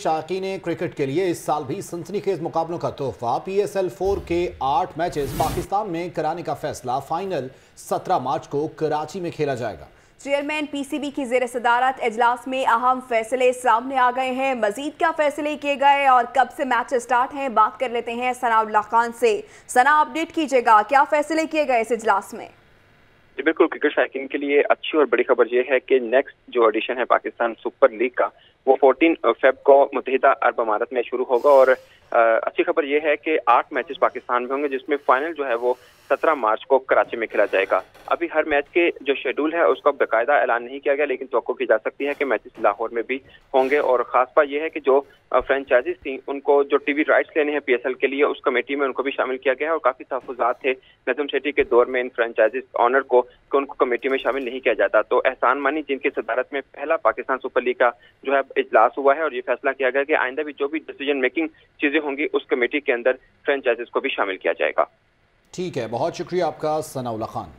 شائقین کرکٹ کے لیے اس سال بھی سنسنی خیز مقابلوں کا تحفہ۔ پی ایس ایل فور کے آٹھ میچز پاکستان میں کرانے کا فیصلہ۔ فائنل سترہ مارچ کو کراچی میں کھیلا جائے گا۔ چیئرمین پی سی بی کی زیر صدارت اجلاس میں اہم فیصلے سامنے آ گئے ہیں۔ مزید کیا فیصلے کیے گئے اور کب سے میچ سٹارٹ ہیں بات کر لیتے ہیں ثناء اللہ خان سے۔ ثناء اپڈیٹ کیجیے گا۔ کیا فیصلے کیے گئے اس اجلاس میں؟ جی بالکل، کرکٹ شائقین کے لیے اچھی اور بڑی خبر یہ ہے کہ نیکسٹ جو ایڈیشن ہے پاکستان سپر لیگ کا، وہ فورٹین فیب کو متحدہ عرب امارت میں شروع ہوگا اور اچھی خبر یہ ہے کہ آٹھ میچز پاکستان میں ہوں گے، جس میں فائنل جو ہے وہ سترہ مارچ کو کراچی میں کھیلا جائے گا۔ ابھی ہر میچ کے جو شیڈول ہے، اس کا باقاعدہ اعلان نہیں کیا گیا، لیکن توقع کی جا سکتی ہے کہ میچز لاہور میں بھی ہوں گے۔ اور خاص بات یہ ہے کہ جو فرینچائزز تھیں، ان کو جو ٹی وی رائٹس لینے ہیں پی ایس ایل کے لیے، اس کمیٹی میں ان کو بھی شامل کیا گیا ہے۔ اور کافی تحفظات تھے نظم سیٹی کے دور میں ان فرینچائزز آنر کو کہ ان کو کمیٹی میں شامل نہیں کیا جاتا۔ تو احسان مانی، جن کی صدارت میں پہلا پاکستان سپر لیگ کا جو ہے اجلاس ہوا ہے، اور یہ فیصلہ کیا گیا کہ آئندہ بھی جو بھی ڈیسیجن میکنگ چیزیں ہوں گی، اس کمیٹی کے اندر فرینچائزز کو بھی شامل کیا جائے گا۔ ٹھیک ہے بہت شکریہ آپ کا ثناء اللہ خان۔